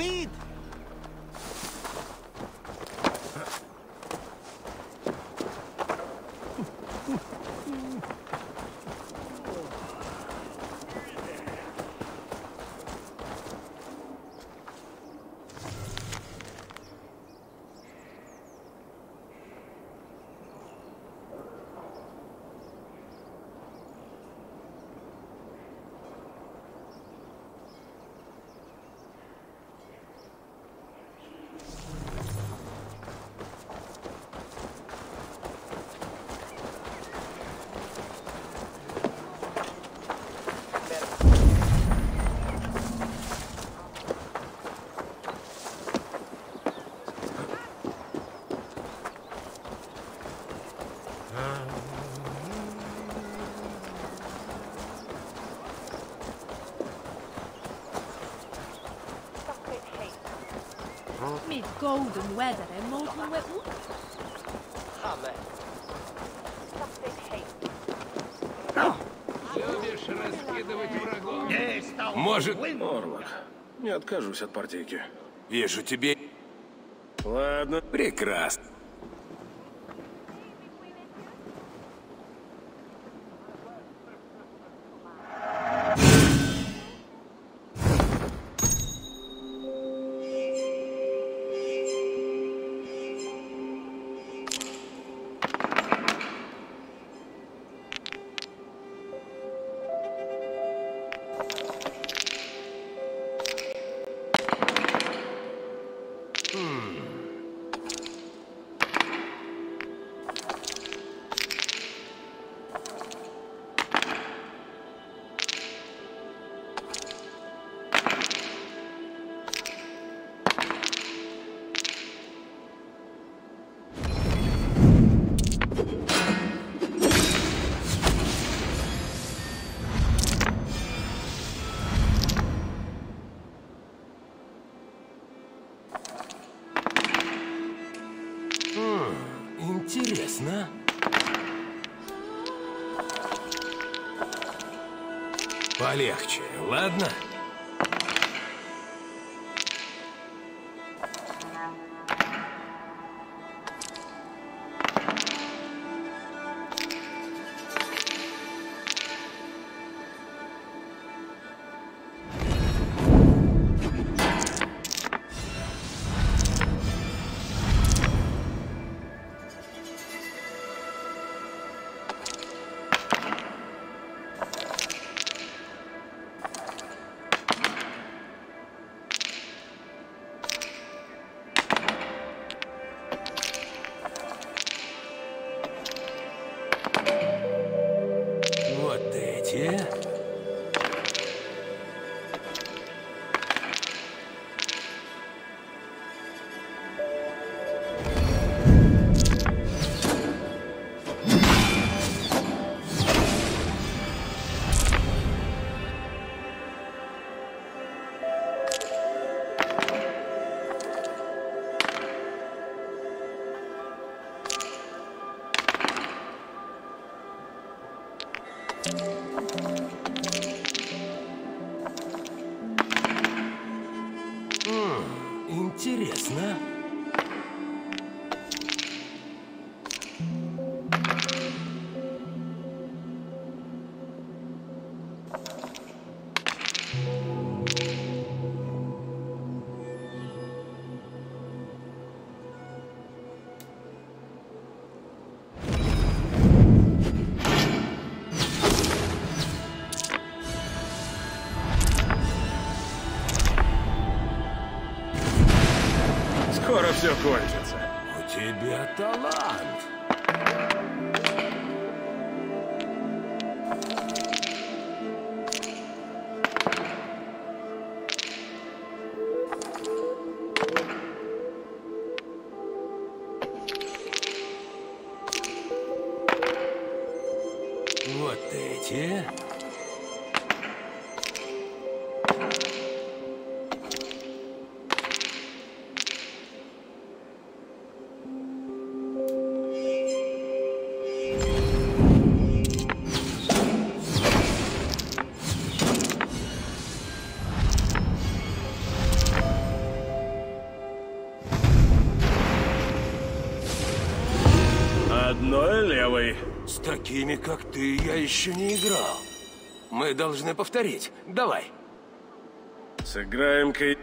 speed! Golden weather and molten wet wood. Любишь раскидывать врагов? Может, Орлок, не откажусь от партийки. вижу тебе. Ладно. Прекрасно. Полегче, ладно? М, Интересно. Silkworth. Такими, как ты, я еще не играл. Мы должны повторить. Давай. Сыграем-ка...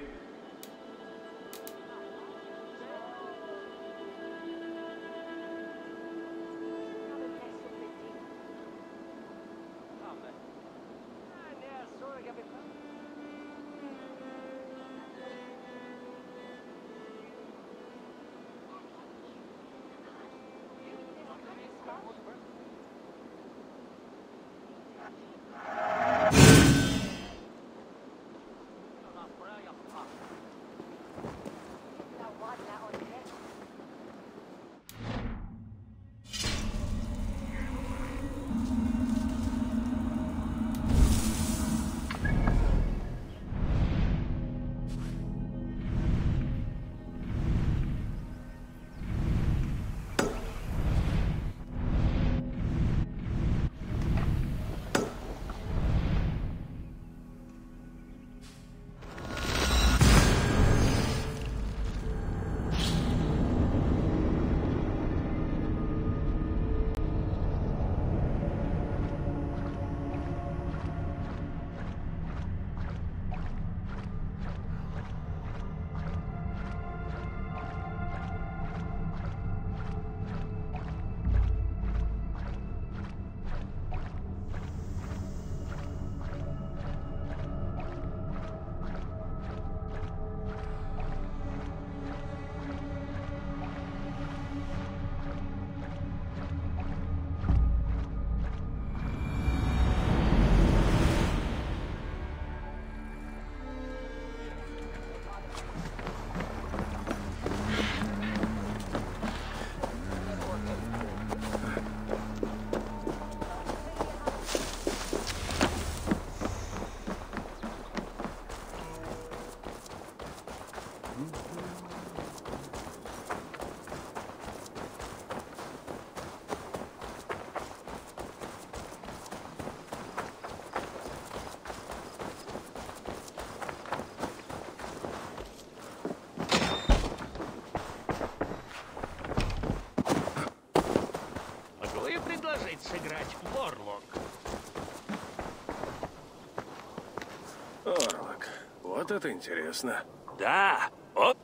Вот это интересно. Да. Оп,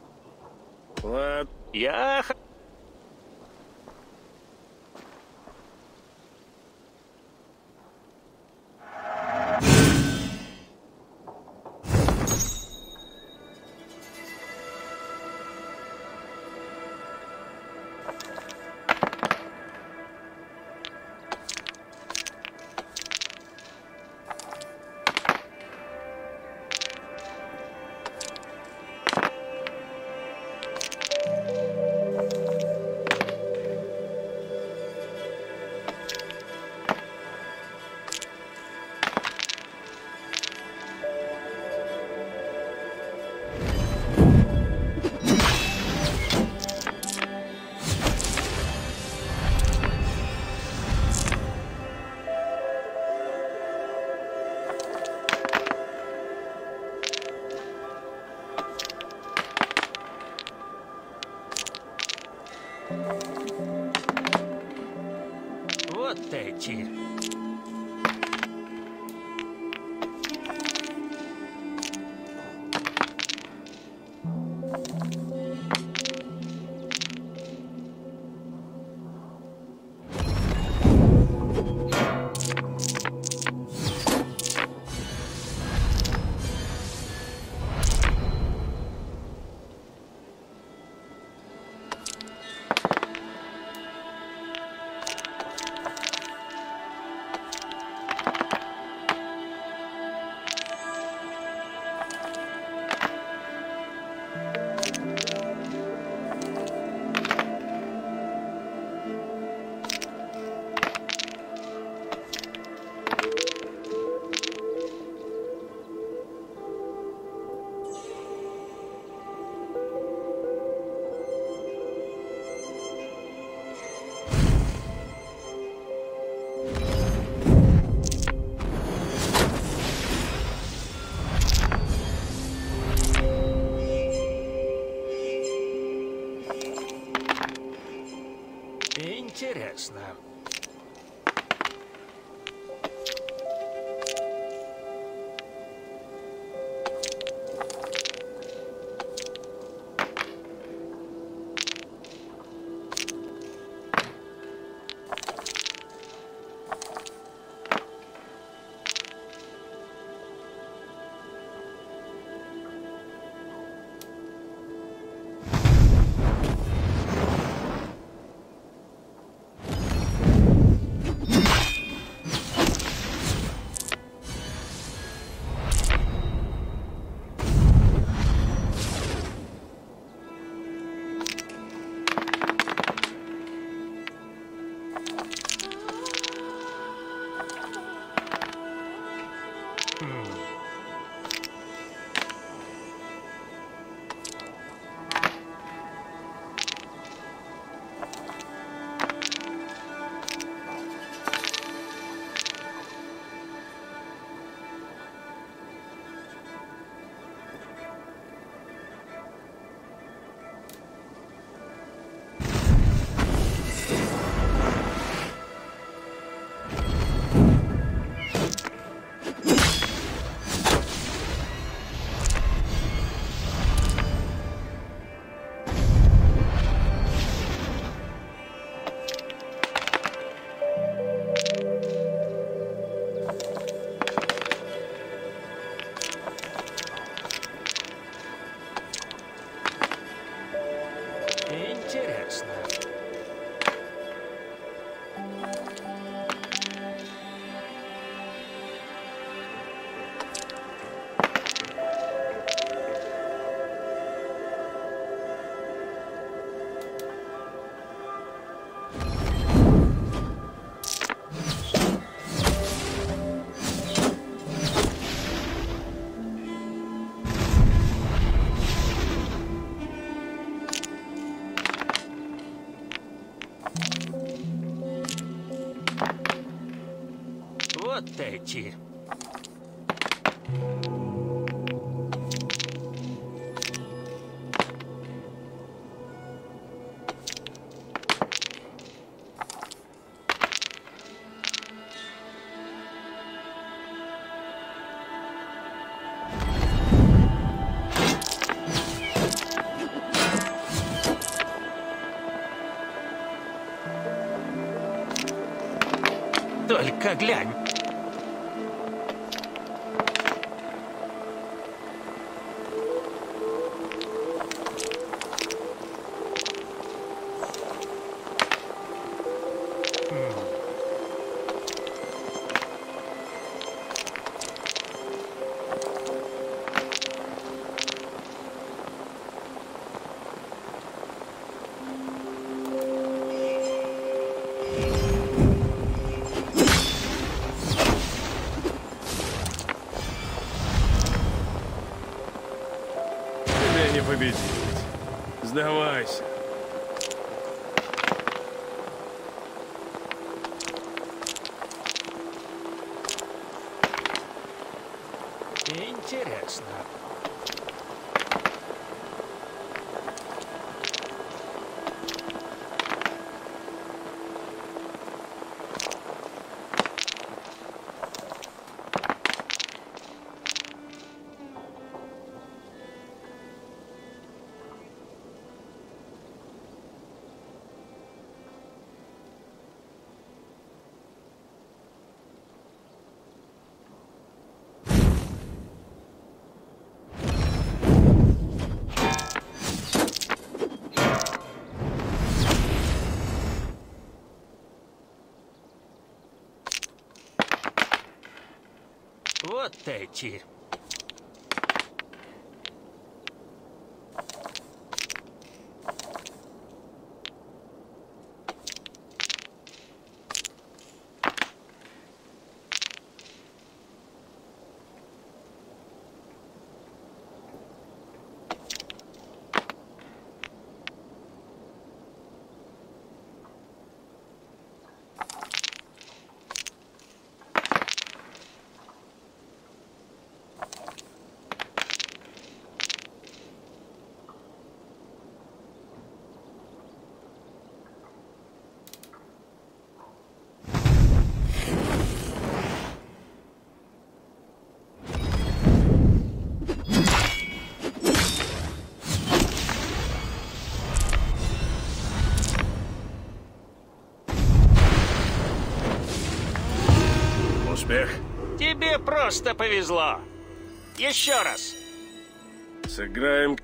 Ладно. я... chair. Интересно. Вот. Только глянь. Вот эти. Успех. Тебе просто повезло. Еще раз. Сыграем.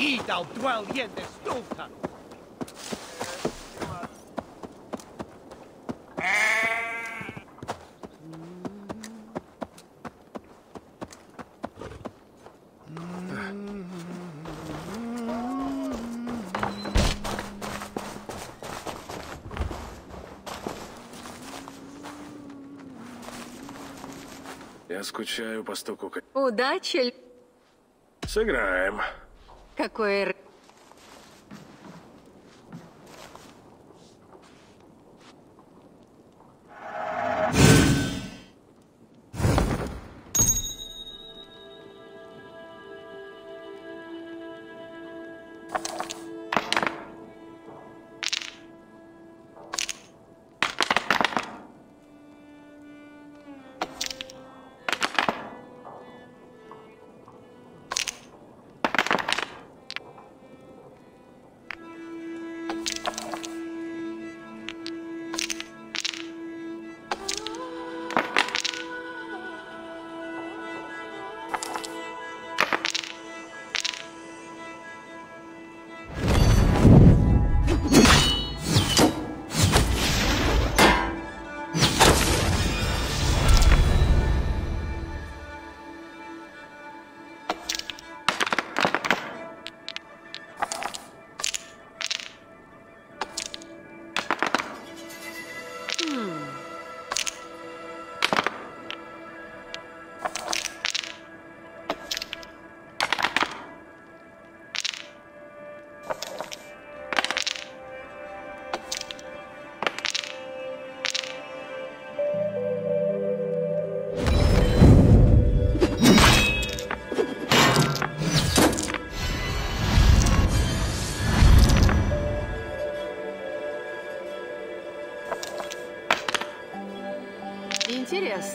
Iidal dwell jende stulta. Я скучаю по стуку. Удачи. Сыграем. Какое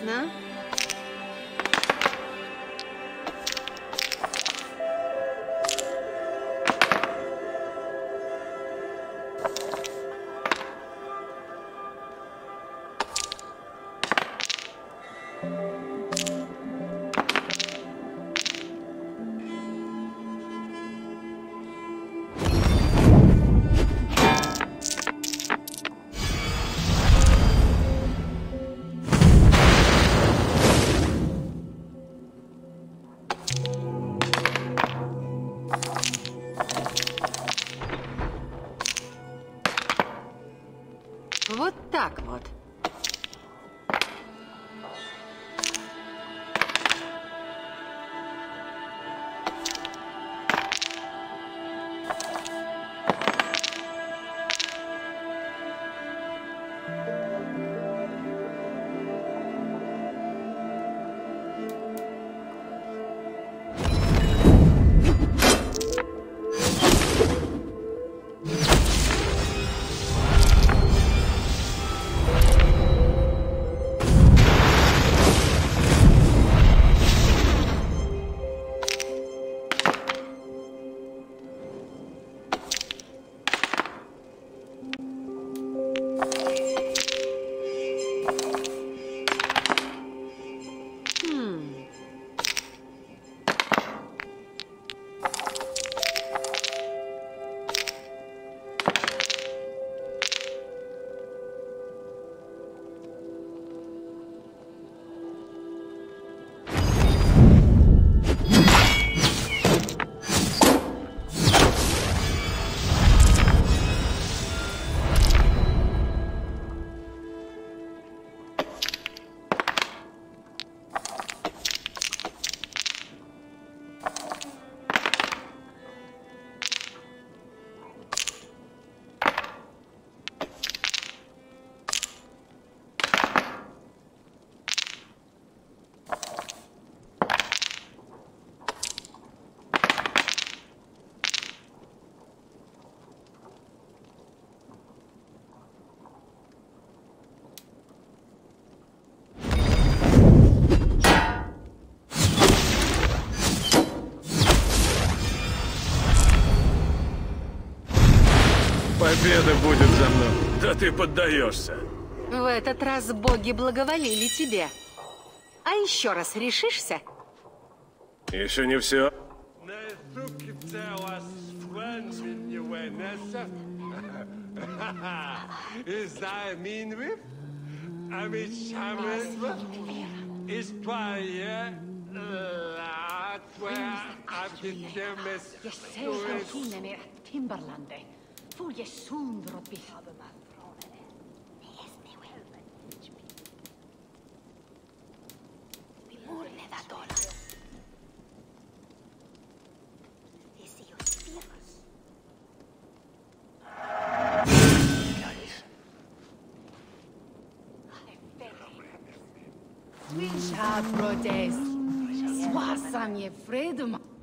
né? победа будет за мной. Да ты поддаешься. В этот раз боги благоволили тебе. А еще раз решишься? Еще не все. Is that I mean with? I mean, shaman is prior lot where I've determined. You're so Timberlande. Följesundra pihabemat. Swish out, Rhodes. Swasanie, freedom.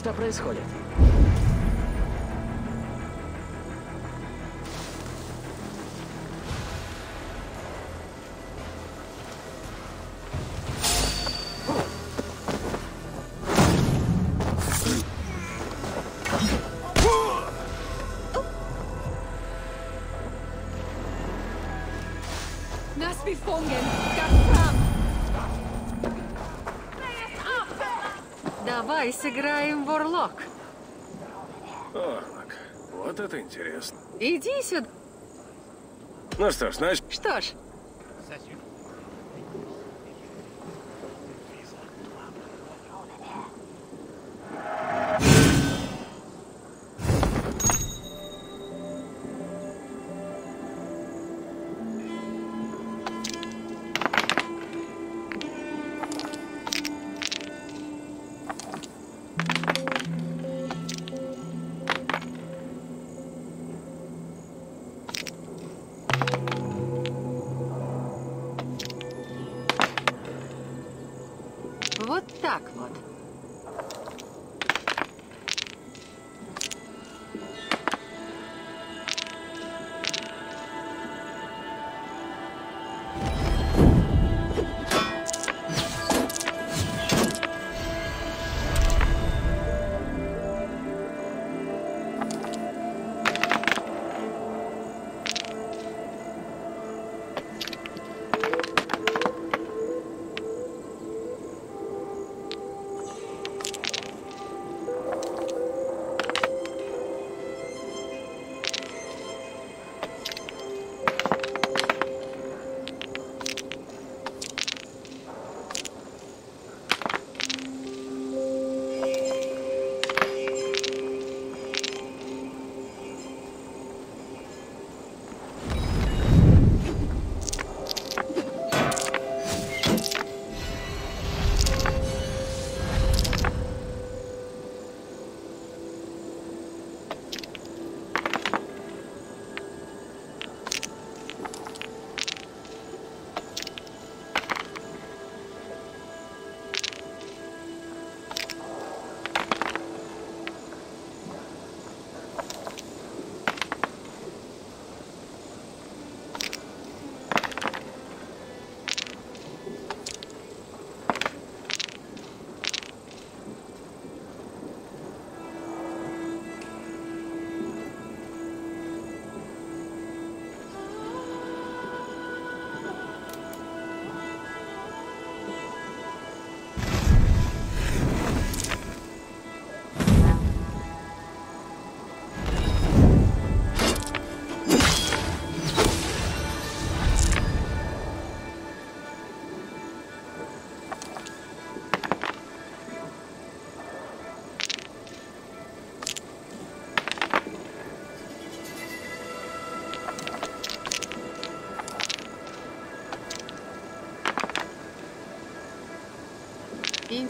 Что происходит? Nas befogen! Давай сыграем в урлок. Орлок. Вот это интересно. Иди сюда. Ну что ж, значит, Что ж,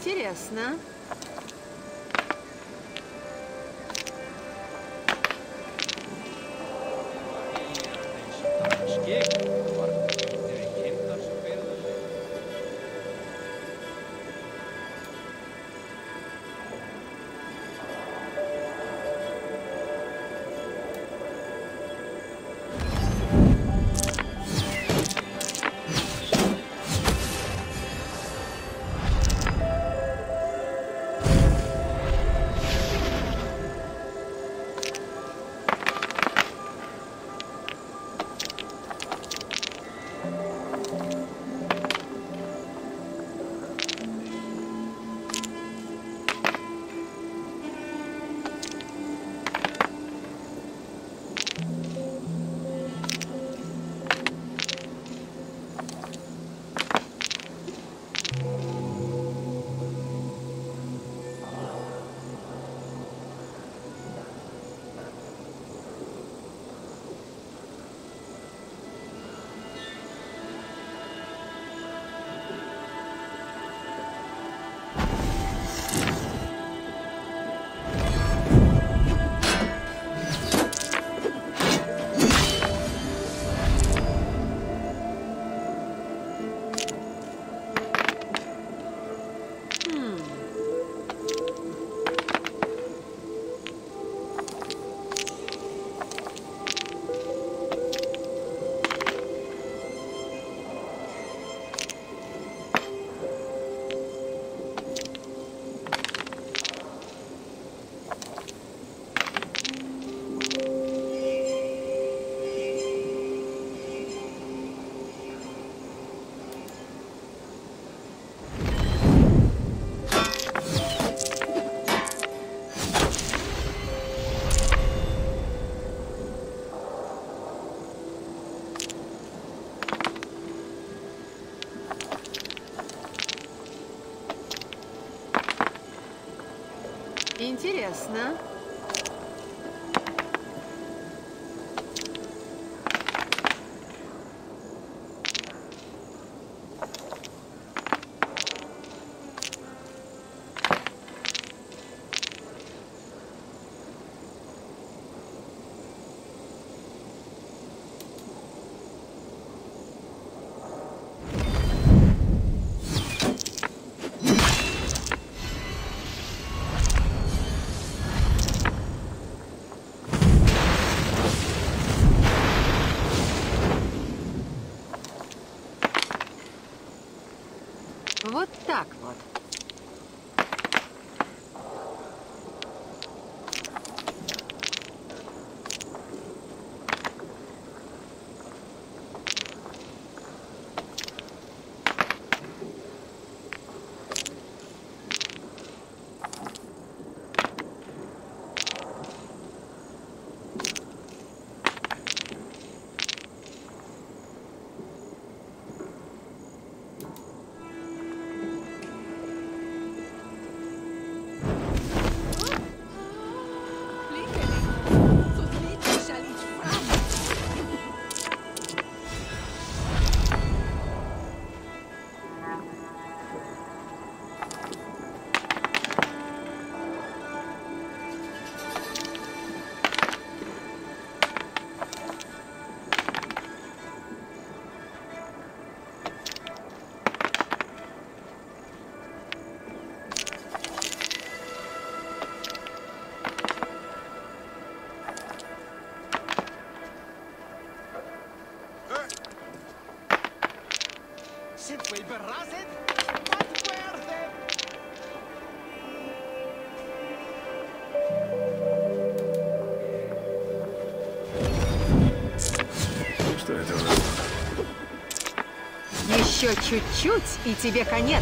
Интересно. Интересно. Чуть-чуть, и тебе конец.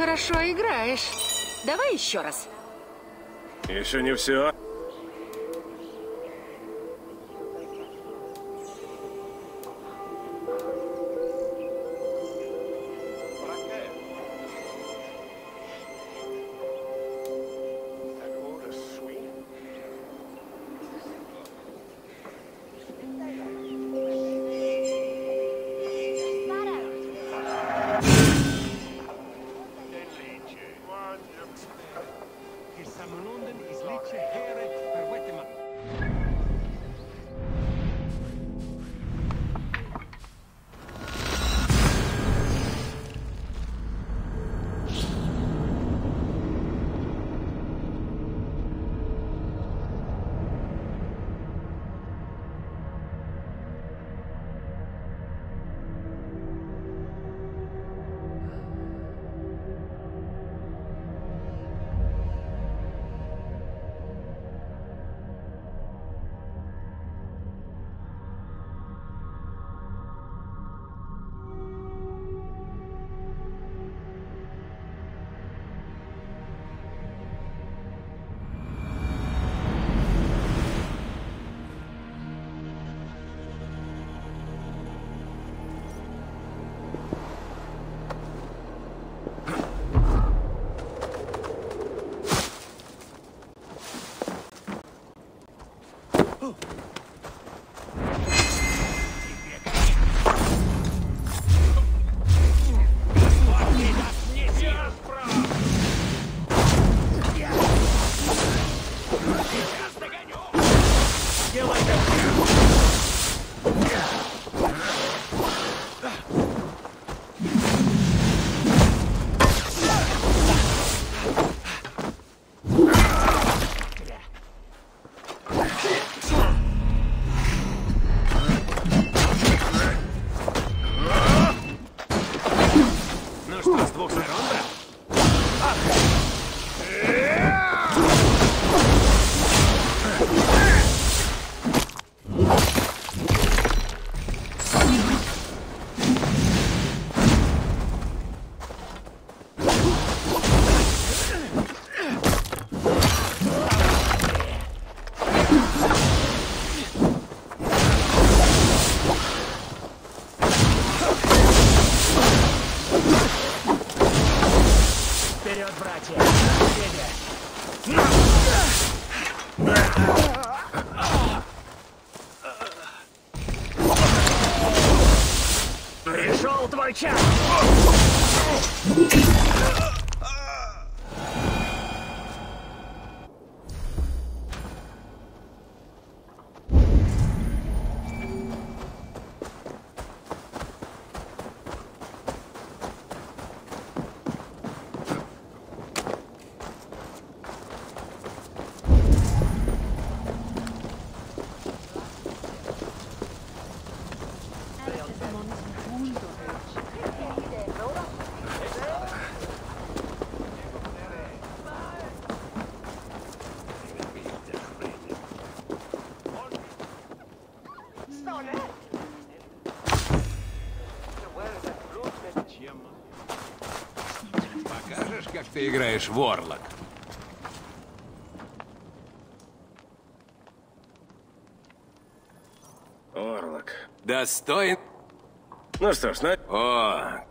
Хорошо играешь. Давай еще раз. Еще не все. Играешь в Орлок? Орлок. Достоин... Ну что ж, на... О,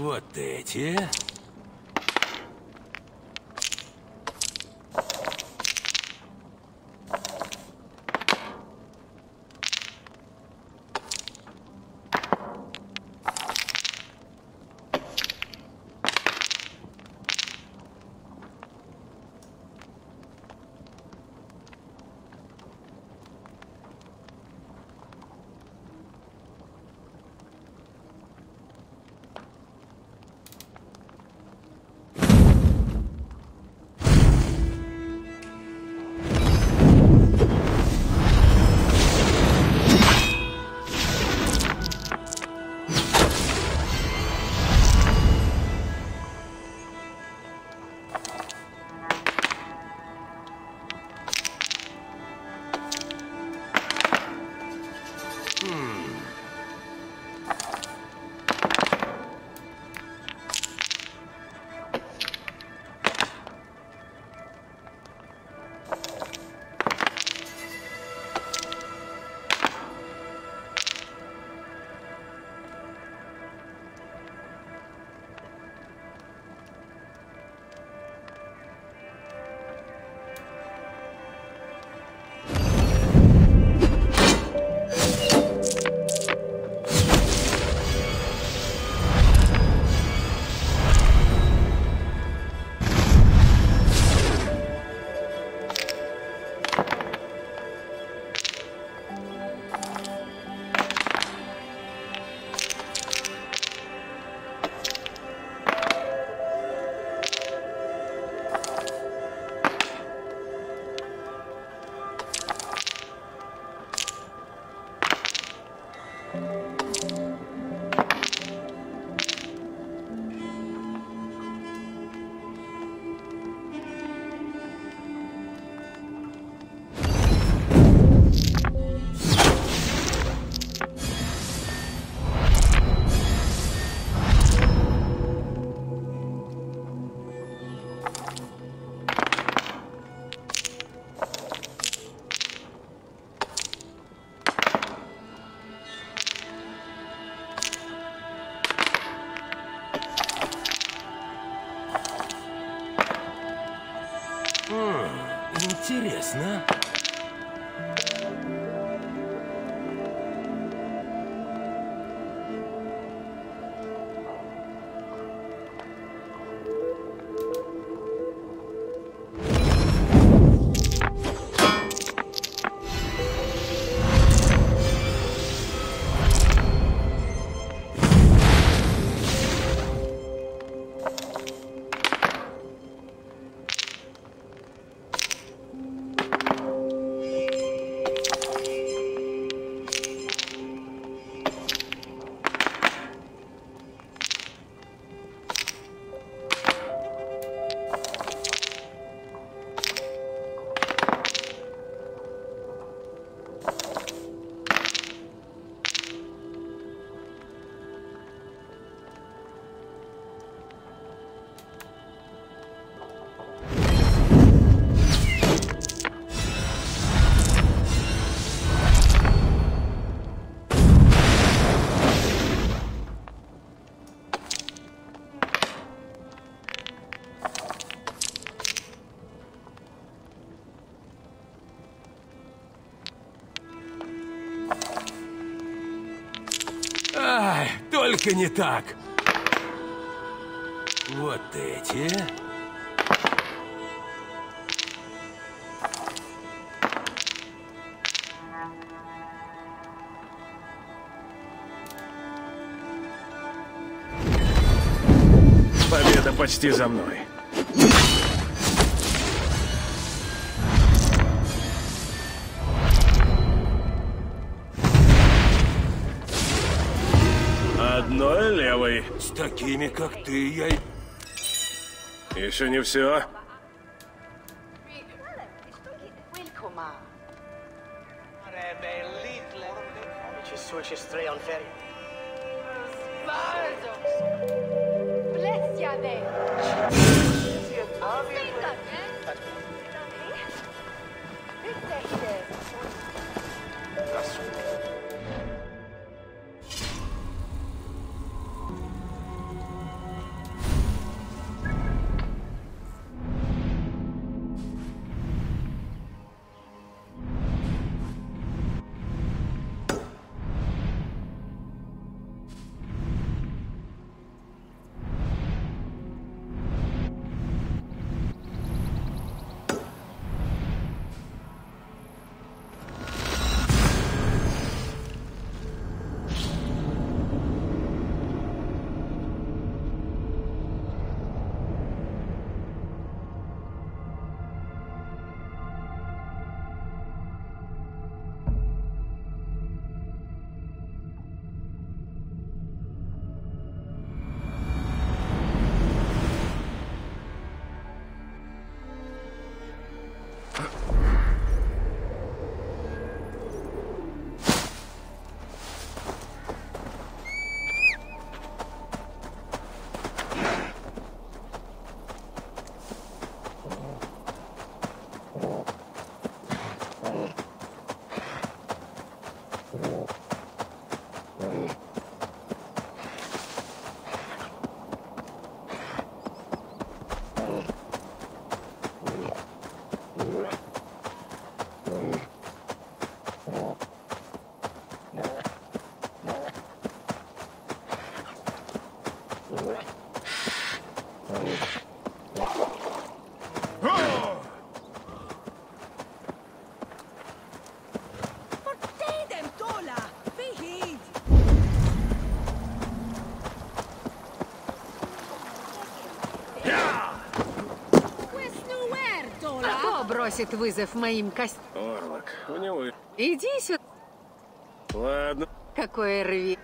Вот эти. Только не так. Вот эти. Победа почти за мной. Одной левой. С такими, как ты, я... Еще не все. Кто бросит вызов моим костям? Орлок, у него... Иди сюда. Ладно. Какое рви.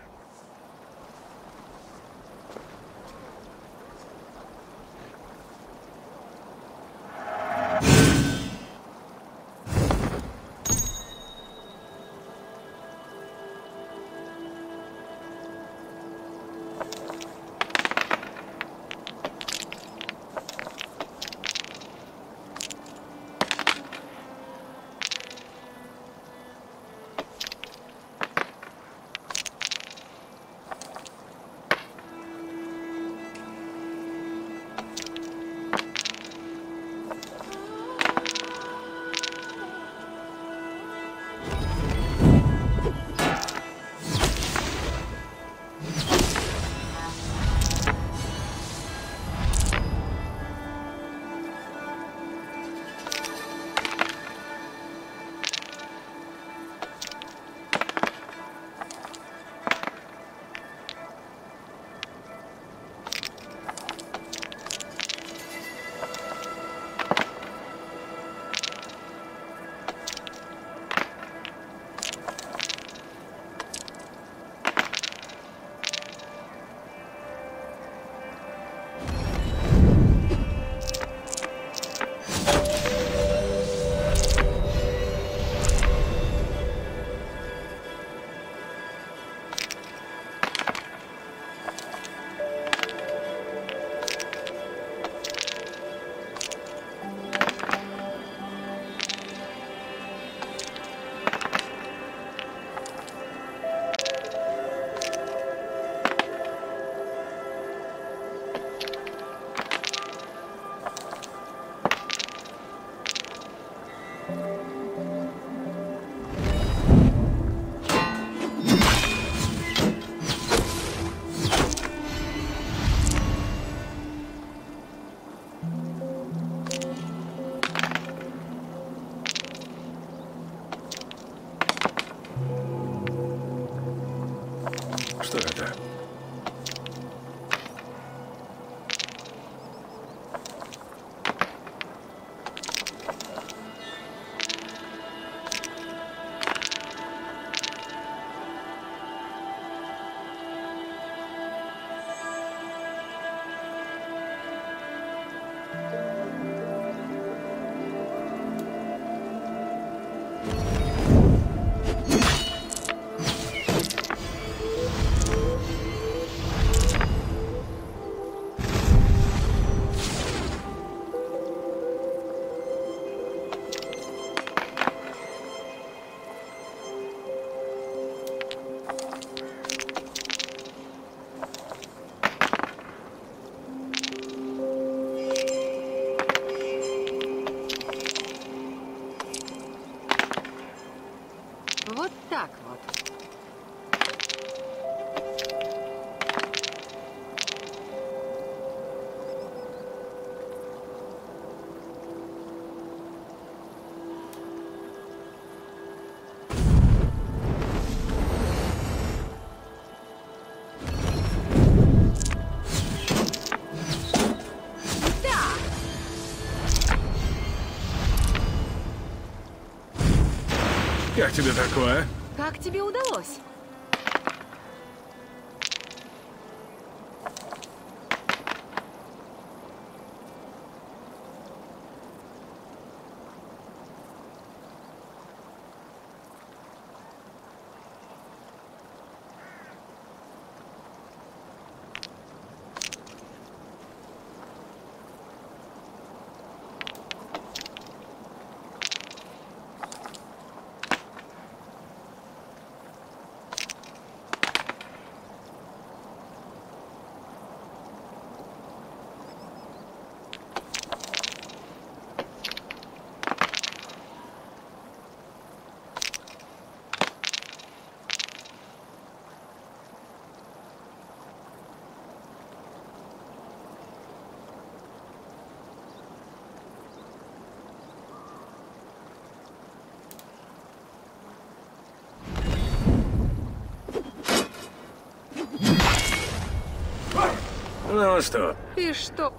Как тебе такое? Как тебе удалось? Ну что, И что?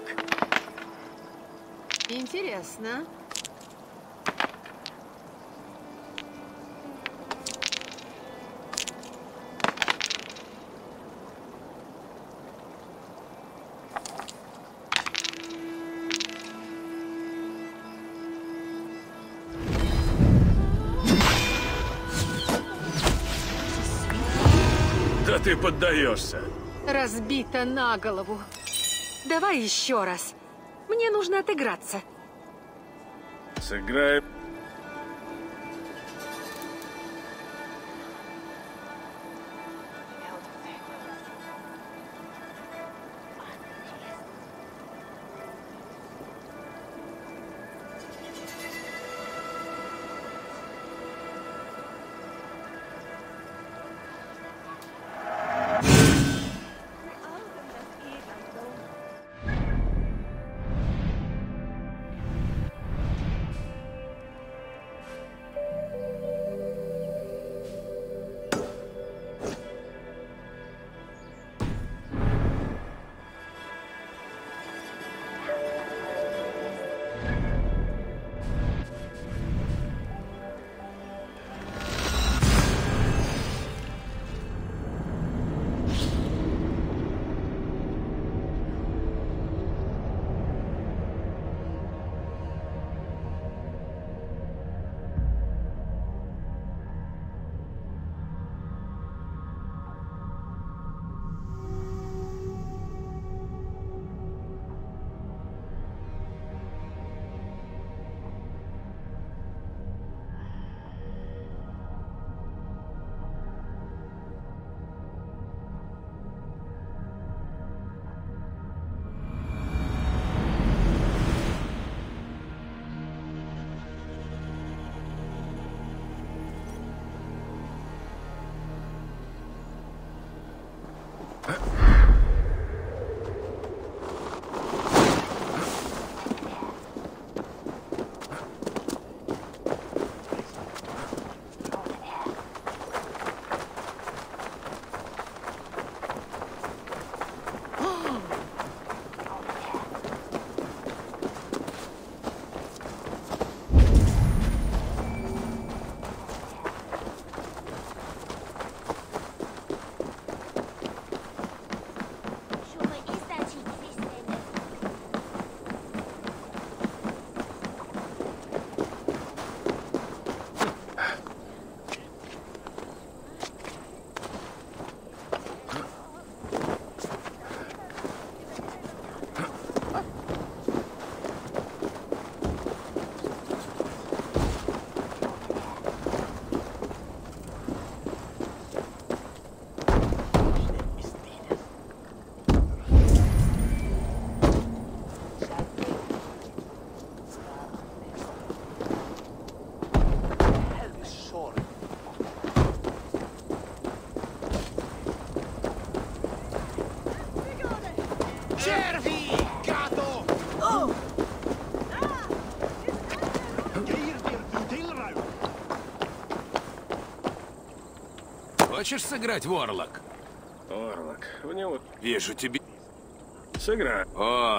Так. Интересно. Да ты поддаешься. Разбита на голову. Давай еще раз. Мне нужно отыграться. Сыграем. Хочешь сыграть в Орлок? Орлок. В него Вижу тебе. сыграй. О,